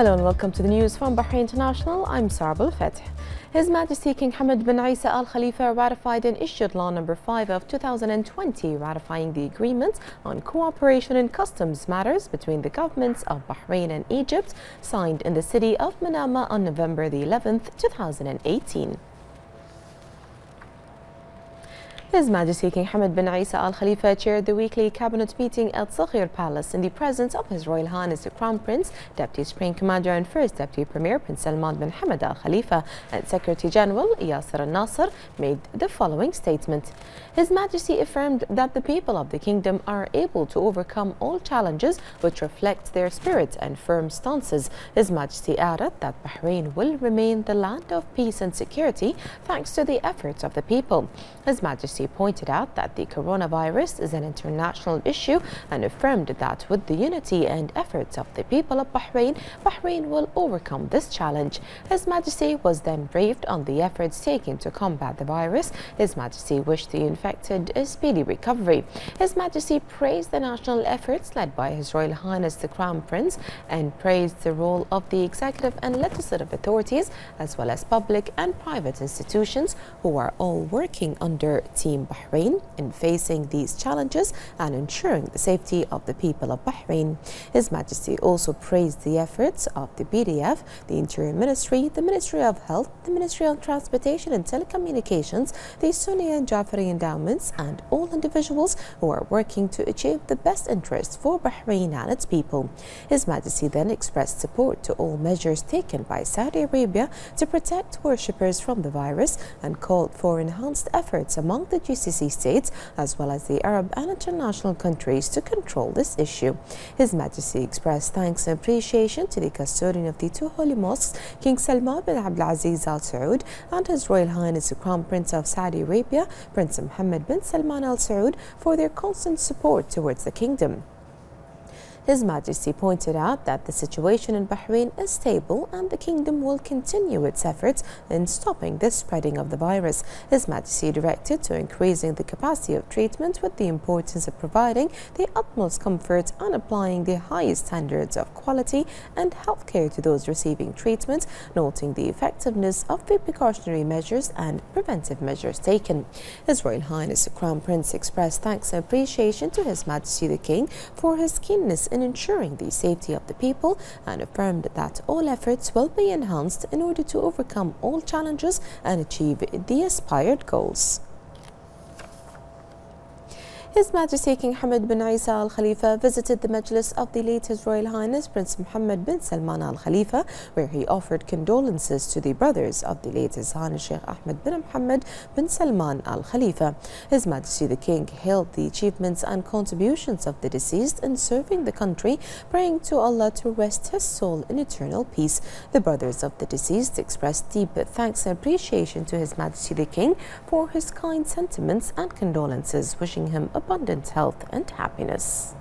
Hello and welcome to the news from Bahrain International. I'm Sarbal Fath. His Majesty King Hamad bin Isa Al Khalifa ratified and issued Law Number 5 of 2020, ratifying the agreement on cooperation in customs matters between the governments of Bahrain and Egypt, signed in the city of Manama on November the 11th, 2018. His Majesty King Hamad bin Isa Al Khalifa chaired the weekly cabinet meeting at Sakhir Palace in the presence of His Royal Highness the Crown Prince, Deputy Supreme Commander and First Deputy Premier Prince Salman bin Hamad Al Khalifa, and Secretary General Yasser Al Nasser made the following statement. His Majesty affirmed that the people of the kingdom are able to overcome all challenges which reflect their spirit and firm stances. His Majesty added that Bahrain will remain the land of peace and security thanks to the efforts of the people. His Majesty pointed out that the coronavirus is an international issue and affirmed that with the unity and efforts of the people of Bahrain, Bahrain will overcome this challenge. His Majesty was then briefed on the efforts taken to combat the virus. His Majesty wished the infected a speedy recovery. His Majesty praised the national efforts led by His Royal Highness the Crown Prince and praised the role of the executive and legislative authorities as well as public and private institutions who are all working under Team Team Bahrain in facing these challenges and ensuring the safety of the people of Bahrain. His Majesty also praised the efforts of the BDF, the Interior Ministry, the Ministry of Health, the Ministry of Transportation and Telecommunications, the Sunni and Jafari endowments, and all individuals who are working to achieve the best interests for Bahrain and its people. His Majesty then expressed support to all measures taken by Saudi Arabia to protect worshippers from the virus and called for enhanced efforts among the GCC states as well as the Arab and international countries to control this issue. His Majesty expressed thanks and appreciation to the custodian of the two holy mosques, King Salman bin Abdulaziz Al Saud, and His Royal Highness the Crown Prince of Saudi Arabia, Prince Mohammed bin Salman Al Saud, for their constant support towards the kingdom. His Majesty pointed out that the situation in Bahrain is stable and the kingdom will continue its efforts in stopping the spreading of the virus. His Majesty directed to increasing the capacity of treatment with the importance of providing the utmost comfort and applying the highest standards of quality and health care to those receiving treatment, noting the effectiveness of the precautionary measures and preventive measures taken. His Royal Highness the Crown Prince expressed thanks and appreciation to His Majesty the King for his keenness in ensuring the safety of the people and affirmed that all efforts will be enhanced in order to overcome all challenges and achieve the aspired goals. His Majesty King Hamad bin Isa Al Khalifa visited the Majlis of the late His Royal Highness Prince Mohammed bin Salman Al Khalifa, where he offered condolences to the brothers of the late His Highness Sheikh Ahmed bin Mohammed bin Salman Al Khalifa. His Majesty the King hailed the achievements and contributions of the deceased in serving the country, praying to Allah to rest his soul in eternal peace. The brothers of the deceased expressed deep thanks and appreciation to His Majesty the King for his kind sentiments and condolences, wishing him abundant health and happiness.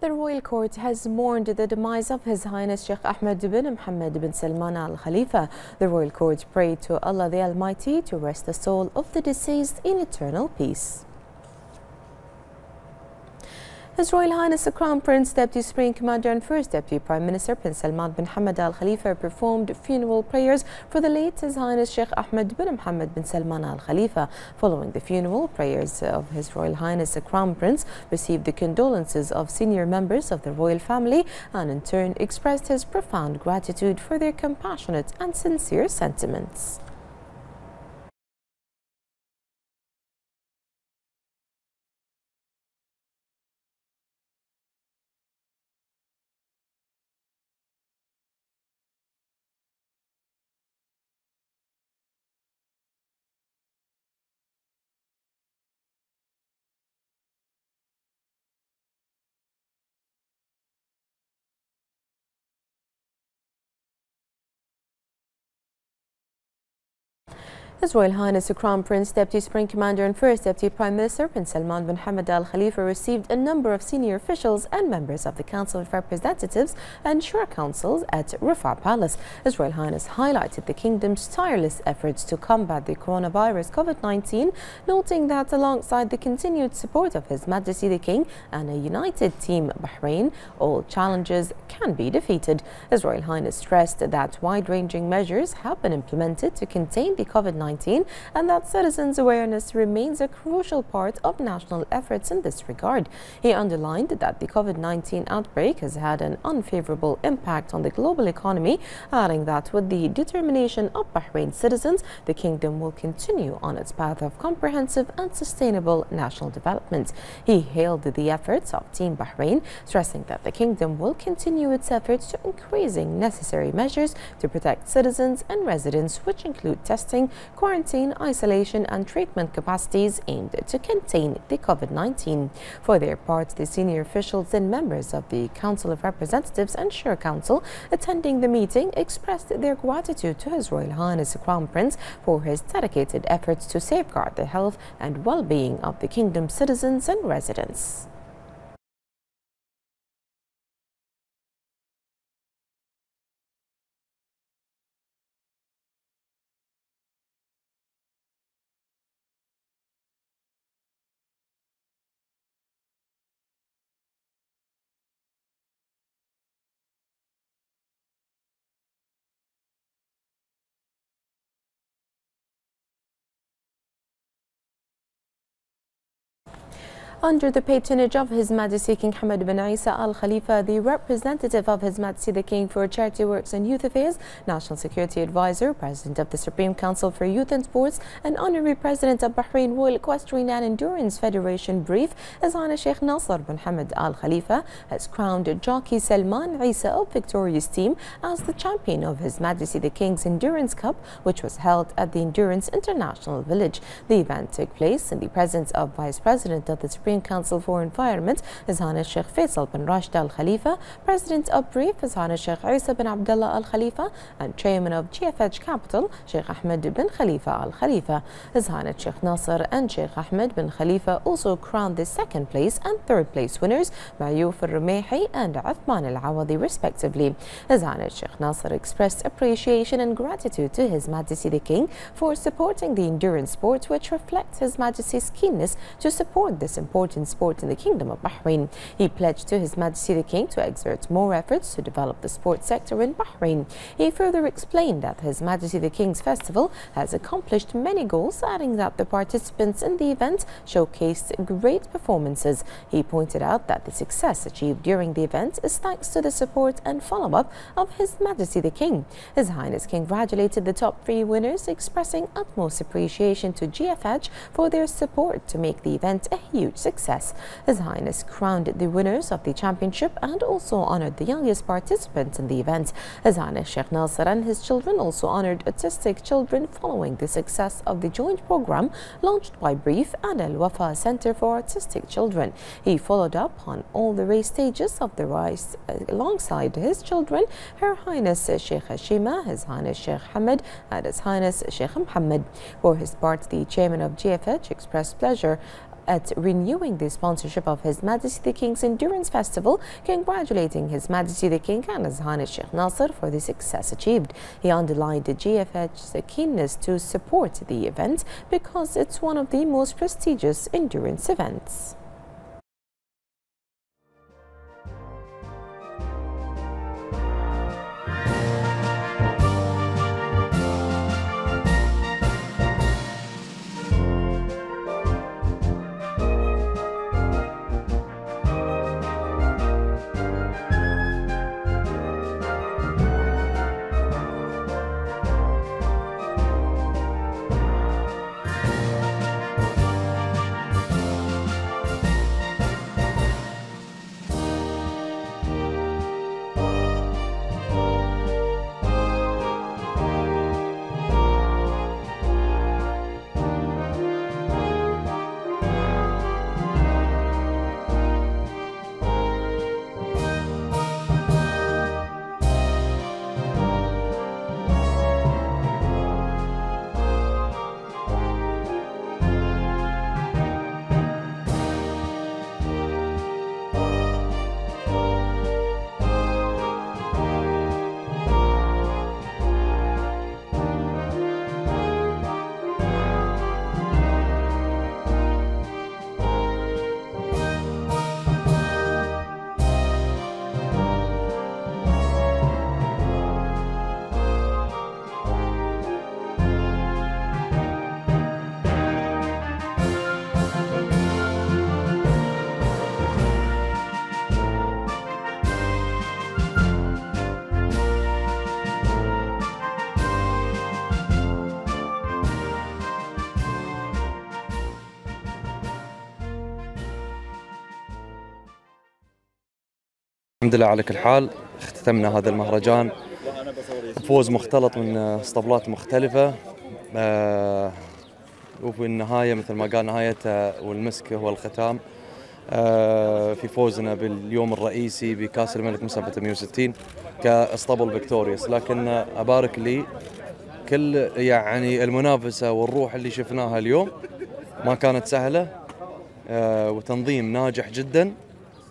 The royal court has mourned the demise of His Highness Sheikh Ahmed bin Mohammed bin Salman Al Khalifa. The royal court prayed to Allah the Almighty to rest the soul of the deceased in eternal peace. His Royal Highness the Crown Prince, Deputy Supreme Commander and First Deputy Prime Minister Prince Salman bin Hamad Al Khalifa performed funeral prayers for the late His Highness Sheikh Ahmed bin Mohammed bin Salman Al Khalifa. Following the funeral prayers of His Royal Highness the Crown Prince received the condolences of senior members of the royal family and in turn expressed his profound gratitude for their compassionate and sincere sentiments. His Royal Highness the Crown Prince, Deputy Supreme Commander and First Deputy Prime Minister Prince Salman bin Hamad Al Khalifa received a number of senior officials and members of the Council of Representatives and Shura Councils at Rufaa Palace. His Royal Highness highlighted the kingdom's tireless efforts to combat the coronavirus COVID-19, noting that alongside the continued support of His Majesty the King and a united Team Bahrain, all challenges can be defeated. His Royal Highness stressed that wide-ranging measures have been implemented to contain the COVID-19 and that citizens' awareness remains a crucial part of national efforts in this regard. He underlined that the COVID-19 outbreak has had an unfavorable impact on the global economy, adding that with the determination of Bahrain citizens, the kingdom will continue on its path of comprehensive and sustainable national development. He hailed the efforts of Team Bahrain, stressing that the kingdom will continue its efforts to increasing necessary measures to protect citizens and residents, which include testing, quarantine, isolation and treatment capacities aimed to contain the COVID-19. For their part, the senior officials and members of the Council of Representatives and Shura Council attending the meeting expressed their gratitude to His Royal Highness the Crown Prince for his dedicated efforts to safeguard the health and well-being of the kingdom's citizens and residents. Under the patronage of His Majesty King Hamad bin Isa Al Khalifa, the representative of His Majesty the King for Charity Works and Youth Affairs, National Security Advisor, President of the Supreme Council for Youth and Sports, and Honorary President of Bahrain Royal Equestrian and Endurance Federation BREEF, Azana Sheikh Nasser bin Hamad Al Khalifa, has crowned jockey Salman Isa of Victorious Team as the champion of His Majesty the King's Endurance Cup, which was held at the Endurance International Village. The event took place in the presence of Vice President of the Supreme Supreme Council for Environment, His Highness Sheikh Faisal bin Rashid Al Khalifa, President of BREEF, His Highness Sheikh Isa bin Abdullah Al Khalifa, and Chairman of GFH Capital, Sheikh Ahmed bin Khalifa Al Khalifa. Highness Sheikh Nasser and Sheikh Ahmed bin Khalifa also crowned the second place and third place winners, Mayuf Al Rumehi and Uthman Al Awadi, respectively. Highness Sheikh Nasser expressed appreciation and gratitude to His Majesty the King for supporting the endurance sport, which reflects His Majesty's keenness to support this important important sport in the Kingdom of Bahrain. He pledged to His Majesty the King to exert more efforts to develop the sports sector in Bahrain. He further explained that His Majesty the King's festival has accomplished many goals, adding that the participants in the event showcased great performances. He pointed out that the success achieved during the event is thanks to the support and follow-up of His Majesty the King. His Highness congratulated the top three winners, expressing utmost appreciation to GFH for their support to make the event a huge success success. His Highness crowned the winners of the championship and also honored the youngest participants in the event. His Highness Sheikh Nasser and his children also honored autistic children following the success of the joint program launched by BREEF and Al Wafa Center for Autistic Children. He followed up on all the race stages of the race uh, alongside his children, Her Highness Sheikh Hashima, His Highness Sheikh Hamid, and His Highness Sheikh Mohammed. For his part, the chairman of GFH expressed pleasure at renewing the sponsorship of His Majesty the King's Endurance Festival, congratulating His Majesty the King and His Highness Sheikh Nasser for the success achieved. He underlined the GFH's keenness to support the event because it's one of the most prestigious endurance events. الحمد لله على كل حال اختتمنا هذا المهرجان. بفوز مختلط من اسطبلات مختلفة. آه، وفي النهاية مثل ما قال نهاية والمسك هو الختام. آه، في فوزنا باليوم الرئيسي بكأس الملك مسافة 160 كاسطبل فيكتوريوس. لكن أبارك لي كل يعني المنافسة والروح اللي شفناها اليوم ما كانت سهلة. آه، وتنظيم ناجح جدا.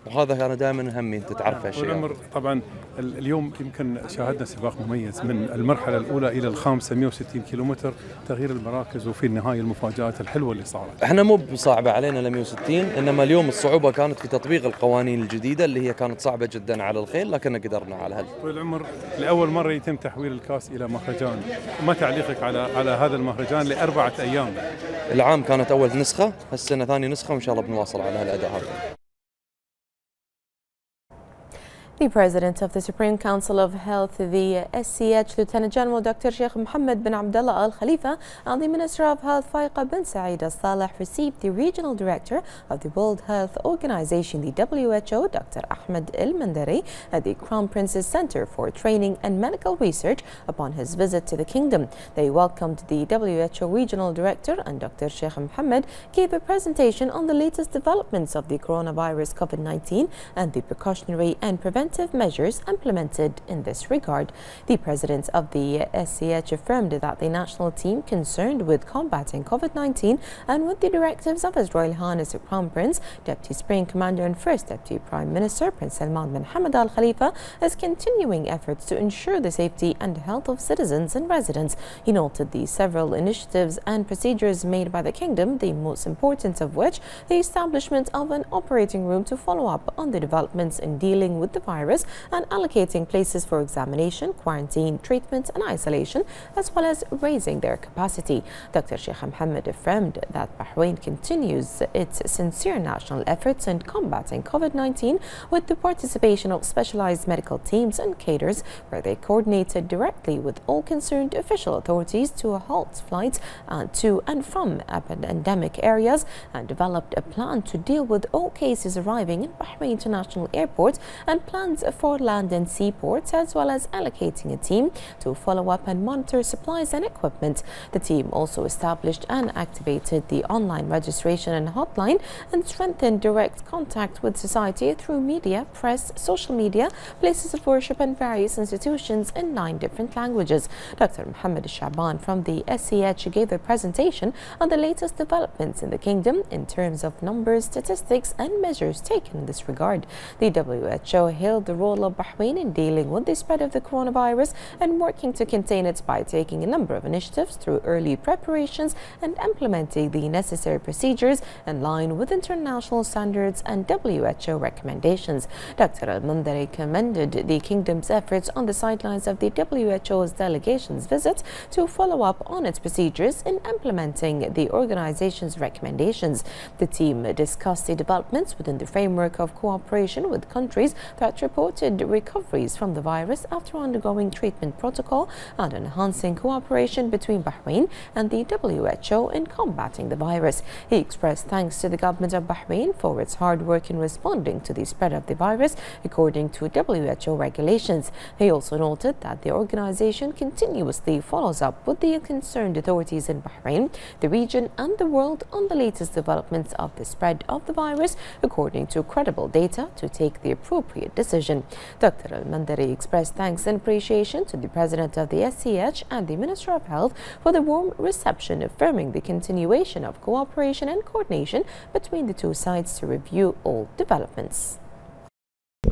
وهذا كان دائما همي أنت تعرف هالشيء. والعمر طبعا ال- اليوم يمكن شاهدنا سباق مميز من المرحلة الأولى إلى الخامسه 160 كيلومتر تغيير المراكز وفي النهاية المفاجآت الحلوة اللي صارت. إحنا مو بصعبة علينا ل 160 إنما اليوم الصعوبة كانت في تطبيق القوانين الجديدة اللي هي كانت صعبة جدا على الخيل لكن قدرنا على هذا. طويل العمر لأول مرة يتم تحويل الكاس إلى مهرجان. ما تعليقك على على هذا المهرجان لأربعة أيام؟ العام كانت أول نسخة هالسنة ثاني نسخة وإن شاء الله بنواصل على هالأداء هذا. The President of the Supreme Council of Health, the SCH, Lieutenant General Dr. Sheikh Mohammed bin Abdullah Al Khalifa, and the Minister of Health, Faiqa bin Saeed Al Saleh, received the Regional Director of the World Health Organization, the WHO, Dr. Ahmed El Mandhari, at the Crown Prince's Center for Training and Medical Research upon his visit to the kingdom. They welcomed the WHO Regional Director, and Dr. Sheikh Mohammed gave a presentation on the latest developments of the coronavirus COVID 19 and the precautionary and preventive measures implemented in this regard. The president of the SCH affirmed that the national team concerned with combating COVID 19 and with the directives of His Royal Highness the Crown Prince, Deputy Supreme Commander, and First Deputy Prime Minister Prince Salman bin Hamad Al Khalifa is continuing efforts to ensure the safety and health of citizens and residents. He noted the several initiatives and procedures made by the kingdom, the most important of which the establishment of an operating room to follow up on the developments in dealing with the virus and allocating places for examination, quarantine, treatment, and isolation, as well as raising their capacity. Dr. Sheikh Mohammed affirmed that Bahrain continues its sincere national efforts in combating COVID 19 with the participation of specialized medical teams and caterers, where they coordinated directly with all concerned official authorities to halt flights uh, to and from endemic areas and developed a plan to deal with all cases arriving in Bahrain International Airport and plans for land and seaports, as well as allocating a team to follow up and monitor supplies and equipment. The team also established and activated the online registration and hotline and strengthened direct contact with society through media, press, social media, places of worship, and various institutions in nine different languages. Dr. Mohammed Shaban from the SCH gave a presentation on the latest developments in the kingdom in terms of numbers, statistics, and measures taken in this regard. The WHO the role of Bahrain in dealing with the spread of the coronavirus and working to contain it by taking a number of initiatives through early preparations and implementing the necessary procedures in line with international standards and WHO recommendations. Dr. Al Mandhari commended the kingdom's efforts on the sidelines of the WHO's delegation's visit to follow up on its procedures in implementing the organization's recommendations. The team discussed the developments within the framework of cooperation with countries that reported recoveries from the virus after undergoing treatment protocol and enhancing cooperation between Bahrain and the WHO in combating the virus. He expressed thanks to the government of Bahrain for its hard work in responding to the spread of the virus according to WHO regulations. He also noted that the organization continuously follows up with the concerned authorities in Bahrain, the region and the world on the latest developments of the spread of the virus according to credible data to take the appropriate decision. Dr. Al-Mandhari expressed thanks and appreciation to the President of the SCH and the Minister of Health for the warm reception, affirming the continuation of cooperation and coordination between the two sides to review all developments.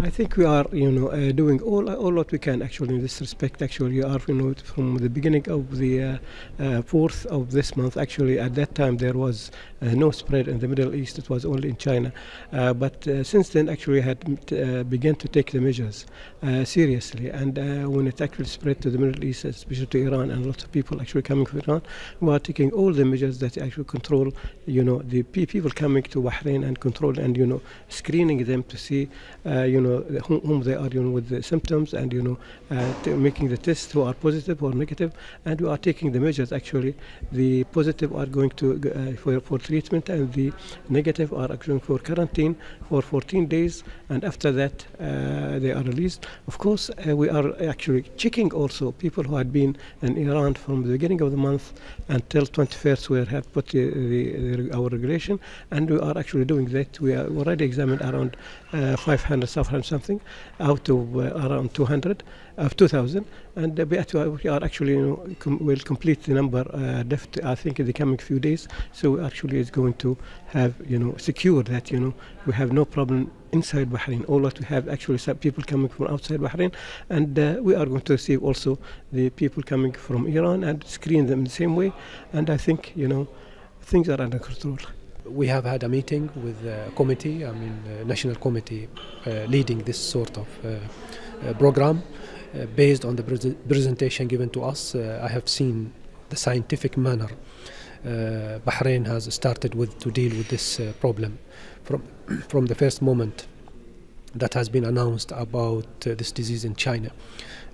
I think we are, you know, uh, doing all all what we can actually in this respect. Actually, we are, you know, from the beginning of the uh, uh, fourth of this month. Actually, at that time there was uh, no spread in the Middle East. It was only in China. Uh, but uh, since then, actually, had begun to take the measures seriously. And when it actually spread to the Middle East, especially to Iran, and lots of people actually coming from Iran, we are taking all the measures that actually control, you know, the pe- people coming to Bahrain and control and you know screening them to see, you you know whom, whom they are you know with the symptoms and you know uh, making the tests who are positive or negative, and we are taking the measures. Actually, the positive are going to uh, for for treatment, and the negative are going for quarantine for 14 days, and after that uh, they are released. Of course, uh, we are actually checking also people who had been in Iran from the beginning of the month until 21st. We have put the, the, the, our regulation, and we are actually doing that. We are already examined around uh, 500, 700 something out of uh, around 200 of 2000 and uh, we are actually you know, com- will complete the number uh, left I think in the coming few days. So actually it's going to have you know secure that you know we have no problem inside Bahrain. All that we have actually people coming from outside Bahrain. And uh, we are going to receive also the people coming from Iran and screen them the same way. And I think you know things are under control we have had a meeting with a committee, I mean, a national committee uh, leading this sort of uh, uh, program. Uh, based on the pre- presentation given to us, uh, I have seen the scientific manner uh, Bahrain has started with to deal with this problem from from the first moment that has been announced about this disease in China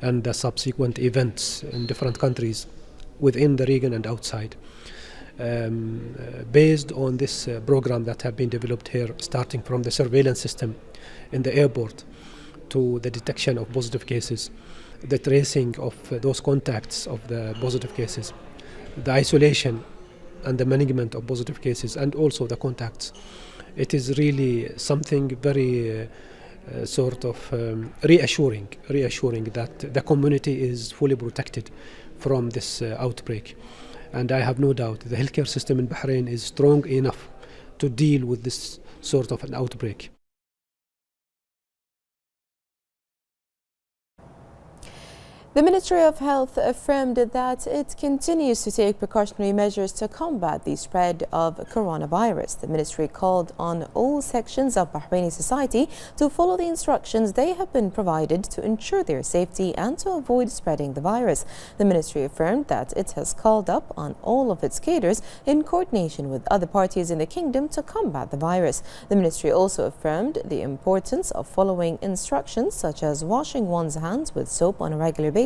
and the subsequent events in different countries within the region and outside. Um, uh, based on this uh, program that have been developed here, starting from the surveillance system in the airport to the detection of positive cases, the tracing of uh, those contacts of the positive cases, the isolation and the management of positive cases, and also the contacts. It is really something very uh, uh, sort of um, reassuring, reassuring that the community is fully protected from this uh, outbreak. And I have no doubt the healthcare system in Bahrain is strong enough to deal with this sort of an outbreak. The Ministry of Health affirmed that it continues to take precautionary measures to combat the spread of coronavirus. The ministry called on all sections of Bahraini society to follow the instructions they have been provided to ensure their safety and to avoid spreading the virus. The ministry affirmed that it has called up on all of its cadres in coordination with other parties in the kingdom to combat the virus. The ministry also affirmed the importance of following instructions such as washing one's hands with soap on a regular basis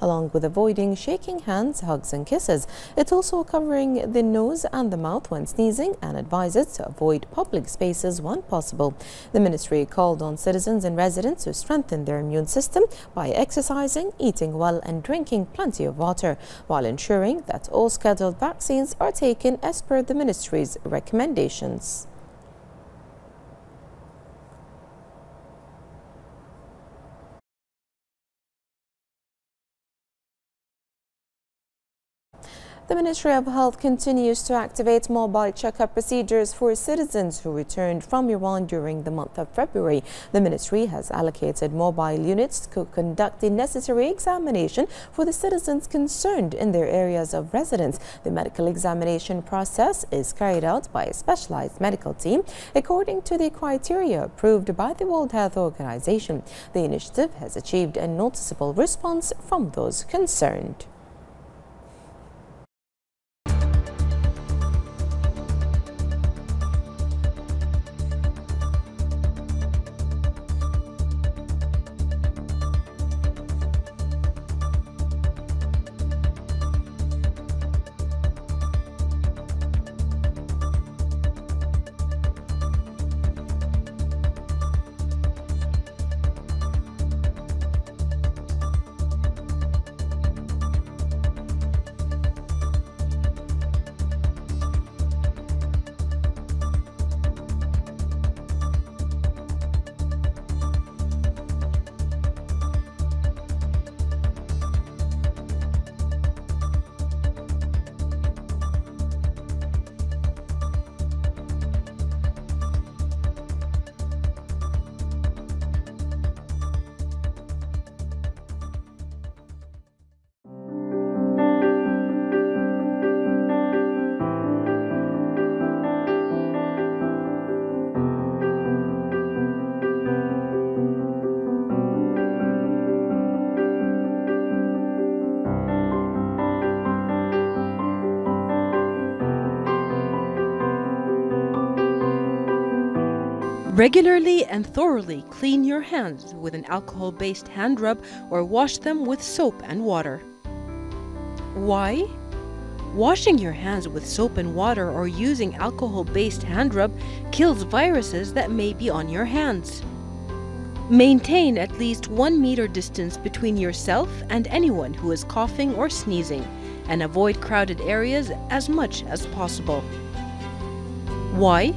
along with avoiding shaking hands, hugs and kisses. It's also covering the nose and the mouth when sneezing and advises to avoid public spaces when possible. The ministry called on citizens and residents to strengthen their immune system by exercising, eating well and drinking plenty of water, while ensuring that all scheduled vaccines are taken as per the ministry's recommendations. The Ministry of Health continues to activate mobile checkup procedures for citizens who returned from Iran during the month of February. The ministry has allocated mobile units to conduct the necessary examination for the citizens concerned in their areas of residence. The medical examination process is carried out by a specialized medical team according to the criteria approved by the World Health Organization. The initiative has achieved a noticeable response from those concerned. Regularly and thoroughly clean your hands with an alcohol based hand rub or wash them with soap and water. Why? Washing your hands with soap and water or using alcohol based hand rub kills viruses that may be on your hands. Maintain at least one meter distance between yourself and anyone who is coughing or sneezing, and avoid crowded areas as much as possible. Why?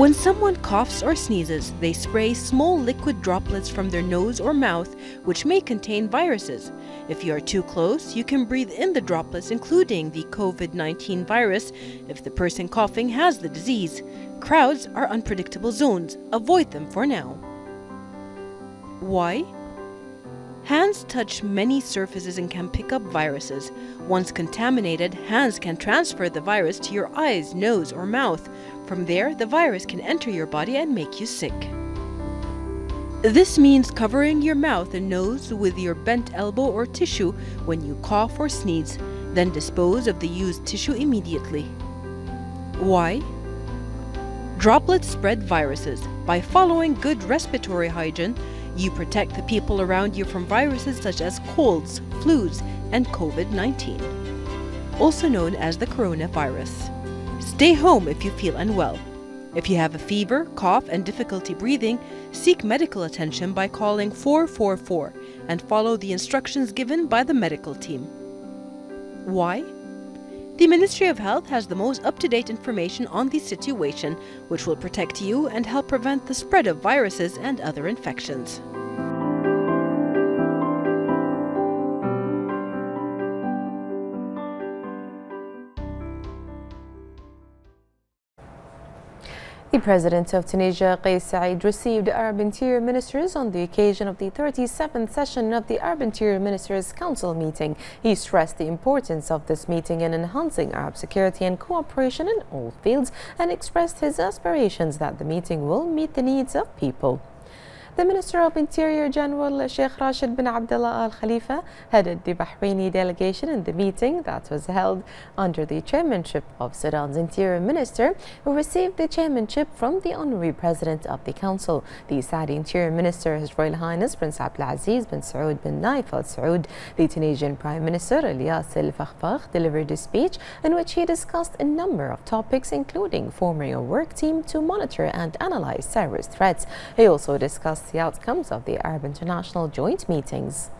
When someone coughs or sneezes, they spray small liquid droplets from their nose or mouth, which may contain viruses. If you are too close, you can breathe in the droplets, including the COVID 19 virus, if the person coughing has the disease. Crowds are unpredictable zones. Avoid them for now. Why? Hands touch many surfaces and can pick up viruses. Once contaminated, hands can transfer the virus to your eyes, nose, or mouth. From there, the virus can enter your body and make you sick. This means covering your mouth and nose with your bent elbow or tissue when you cough or sneeze, then dispose of the used tissue immediately. Why? Droplets spread viruses. By following good respiratory hygiene, you protect the people around you from viruses such as colds, flus, and COVID 19, also known as the coronavirus. Stay home if you feel unwell. If you have a fever, cough, and difficulty breathing, seek medical attention by calling 444 and follow the instructions given by the medical team. Why? The Ministry of Health has the most up to date information on the situation, which will protect you and help prevent the spread of viruses and other infections. The President of Tunisia, Kais Saied, received Arab Interior Ministers on the occasion of the 37th session of the Arab Interior Ministers Council meeting. He stressed the importance of this meeting in enhancing Arab security and cooperation in all fields and expressed his aspirations that the meeting will meet the needs of people. The Minister of Interior General Sheikh Rashid bin Abdullah Al Khalifa headed the Bahraini delegation in the meeting that was held under the chairmanship of Sudan's Interior Minister, who received the chairmanship from the Honorary President of the Council. The Saudi Interior Minister, His Royal Highness Prince Abdulaziz bin Saud bin Naif Al Saud, the Tunisian Prime Minister Elias El Fakhfakh delivered a speech in which he discussed a number of topics, including forming a work team to monitor and analyze terrorist threats. He also discussed the outcomes of the Arab International joint meetings.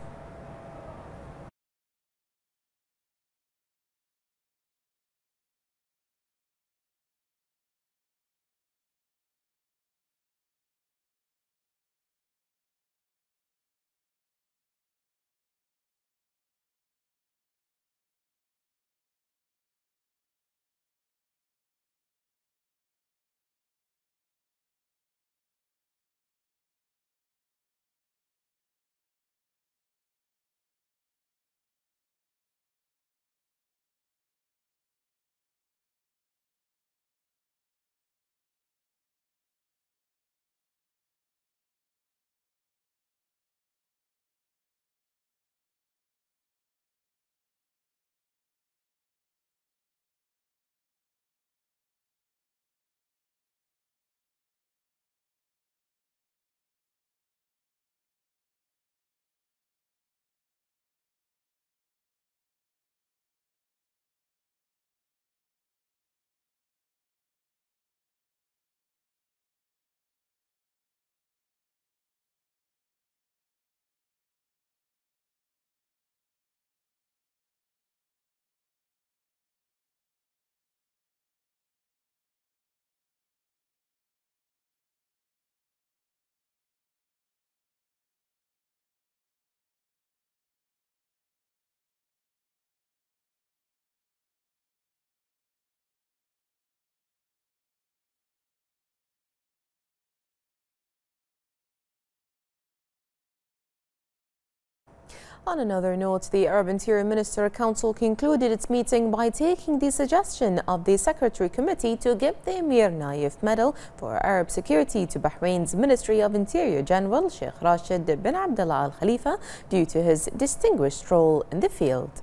On another note, the Arab Interior Minister Council concluded its meeting by taking the suggestion of the Secretary Committee to give the Emir Naif Medal for Arab Security to Bahrain's Ministry of Interior General Sheikh Rashid bin Abdullah Al Khalifa due to his distinguished role in the field.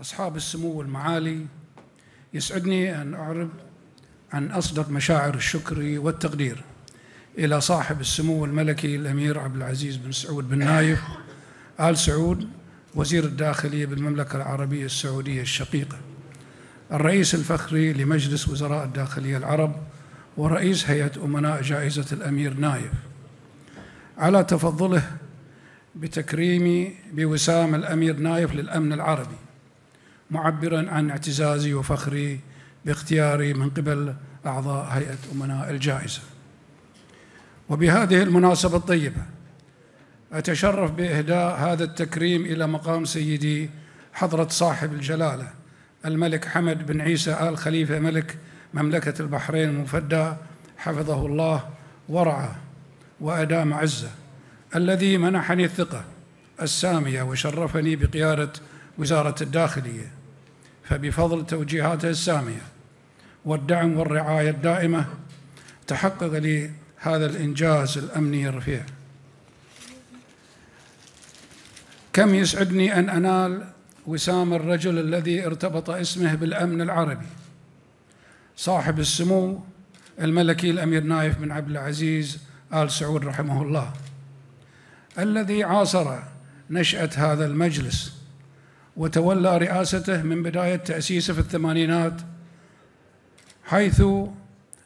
أصحاب السمو المعالي يسعدني أن أعرب عن أصدق مشاعر الشكر والتقدير إلى صاحب السمو الملكي الأمير عبد العزيز بن سعود بن نايف آل سعود وزير الداخلية بالمملكة العربية السعودية الشقيقة الرئيس الفخري لمجلس وزراء الداخلية العرب ورئيس هيئة أمناء جائزة الأمير نايف. على تفضله بتكريمي بوسام الأمير نايف للأمن العربي. معبرا عن اعتزازي وفخري باختياري من قبل أعضاء هيئة أمناء الجائزة. وبهذه المناسبة الطيبة أتشرف بإهداء هذا التكريم إلى مقام سيدي حضرة صاحب الجلالة الملك حمد بن عيسى آل خليفة ملك مملكة البحرين المفدى حفظه الله ورعاه وأدام عزة الذي منحني الثقة السامية وشرفني بقيادة وزارة الداخلية. فبفضل توجيهاته السامية والدعم والرعاية الدائمة تحقق لي هذا الإنجاز الأمني الرفيع. كم يسعدني أن أنال وسام الرجل الذي ارتبط اسمه بالأمن العربي صاحب السمو الملكي الأمير نايف بن عبد العزيز آل سعود رحمه الله الذي عاصر نشأة هذا المجلس وتولى رئاسته من بداية تأسيسه في الثمانينات حيث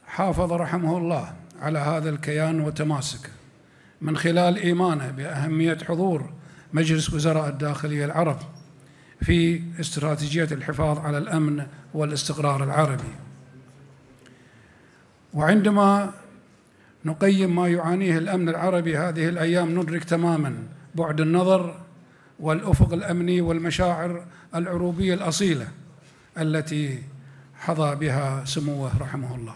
حافظ رحمه الله على هذا الكيان وتماسكه من خلال إيمانه بأهمية حضور مجلس وزراء الداخلية العرب في استراتيجية الحفاظ على الأمن والاستقرار العربي. وعندما نقيم ما يعانيه الأمن العربي هذه الأيام ندرك تماما بعد النظر والأفق الأمني والمشاعر العروبية الأصيلة التي حظى بها سموه رحمه الله.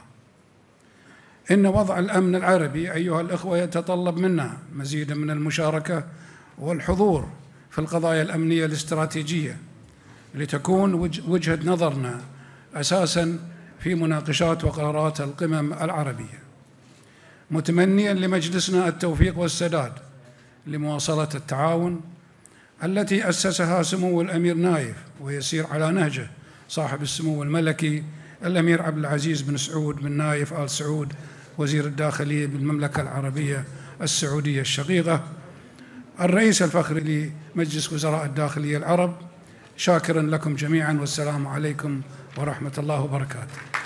إن وضع الأمن العربي أيها الإخوة يتطلب منا مزيدا من المشاركة والحضور في القضايا الأمنية الاستراتيجية لتكون وجهة نظرنا أساسا في مناقشات وقرارات القمم العربية. متمنيا لمجلسنا التوفيق والسداد لمواصلة التعاون التي أسسها سمو الأمير نايف ويسير على نهجه صاحب السمو الملكي الأمير عبد العزيز بن سعود بن نايف آل سعود وزير الداخلية بالمملكة العربية السعودية الشقيقة. الرئيس الفخري لمجلس وزراء الداخلية العرب شاكرا لكم جميعا والسلام عليكم ورحمة الله وبركاته.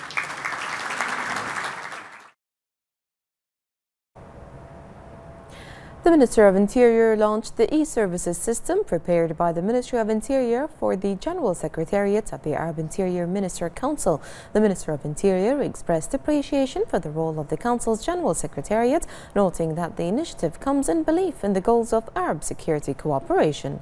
The Minister of Interior launched the e-services system prepared by the Ministry of Interior for the General Secretariat of the Arab Interior Minister Council. The Minister of Interior expressed appreciation for the role of the Council's General Secretariat, noting that the initiative comes in belief in the goals of Arab security cooperation.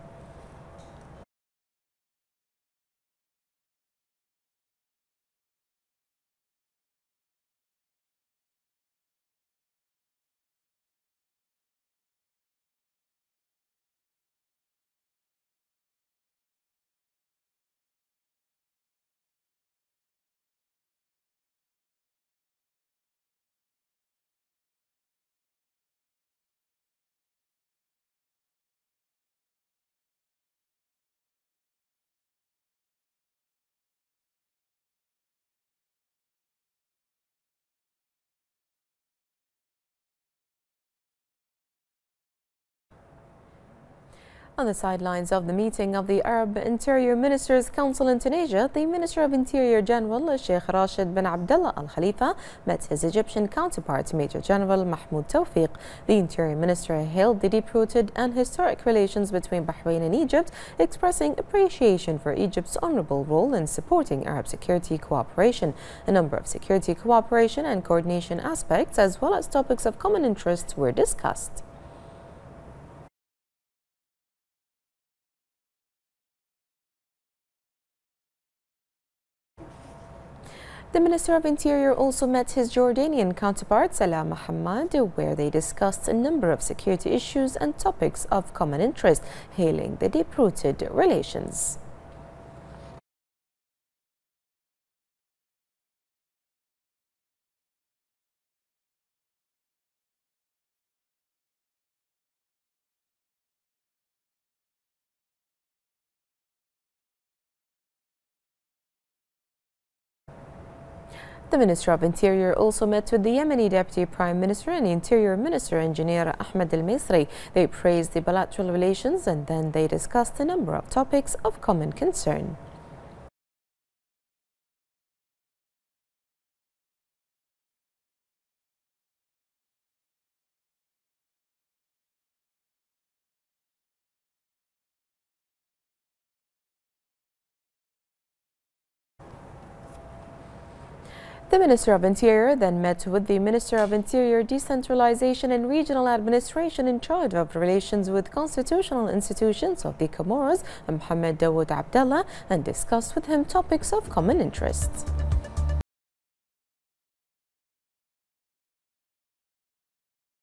On the sidelines of the meeting of the Arab Interior Ministers Council in Tunisia, the Minister of Interior General Sheikh Rashid bin Abdullah Al Khalifa met his Egyptian counterpart, Major General Mahmoud Tawfiq. The Interior Minister hailed the deep-rooted and historic relations between Bahrain and Egypt, expressing appreciation for Egypt's honorable role in supporting Arab security cooperation. A number of security cooperation and coordination aspects, as well as topics of common interest, were discussed. The Minister of Interior also met his Jordanian counterpart Salameh Hammad, where they discussed a number of security issues and topics of common interest, hailing the deep-rooted relations. The Minister of Interior also met with the Yemeni Deputy Prime Minister and Interior Minister Engineer Ahmed Al Misri. They praised the bilateral relations and then they discussed a number of topics of common concern. The Minister of Interior then met with the Minister of Interior, Decentralization and Regional Administration in charge of relations with constitutional institutions of the Comoros, Mohammed Dawood Abdallah, and discussed with him topics of common interest.